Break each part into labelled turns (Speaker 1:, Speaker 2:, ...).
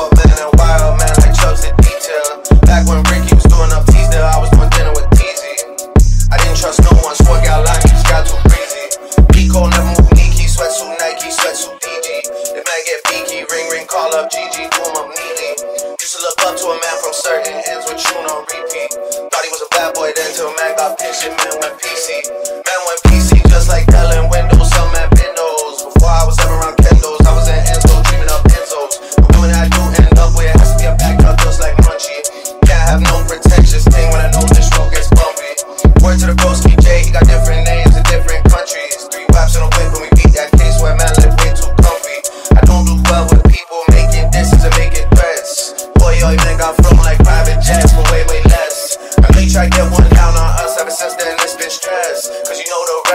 Speaker 1: up in a while, man, like Chubbs in detail. Back when Ricky was doing up Teasdale, I was doing dinner with TZ. I didn't trust no one, so I got lying, just got too breezy. Pico never moved Nike, sweatsuit Nike, sweatsuit DG. If man get beaky, ring ring, call up GG, do him up neatly. Used to look up to a man from certain ends with tune on repeat. Thought he was a bad boy then till man got pictured, man went PC. Man went PC just like that.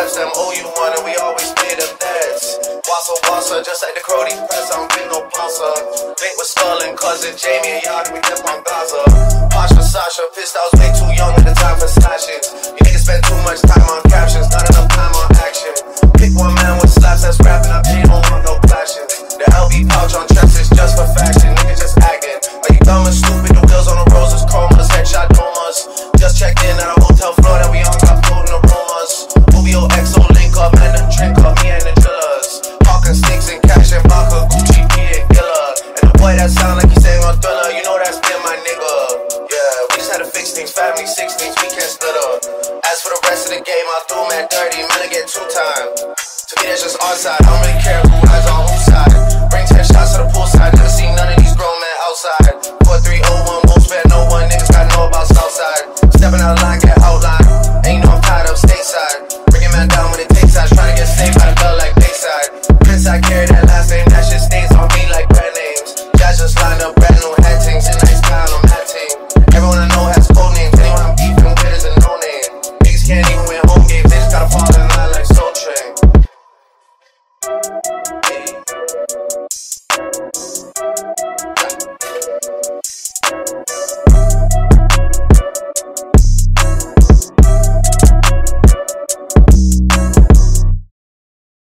Speaker 1: stress. MO, you one and we always made the best. Wassa wassa, just like the Crody press, I don't get no pasta. Late was stalling, cousin Jamie and y'all, we kept on Gaza. Posh these we can't split up. As for the rest of the game, I threw man dirty, man, I get two time. To me, that's just our side. I don't really care who has on whose side. Bring 10 shots to the poolside, never seen none of these grown men outside. 4301, won't spare no one, niggas got know about Southside. Stepping out of line, get outlined. Ain't no I'm tied up stateside. Bringing man down when it takes sides, trying to get saved by the bell like Bayside. Prince, I carry that last name, that shit stains on me like brand names. Guys just lined up.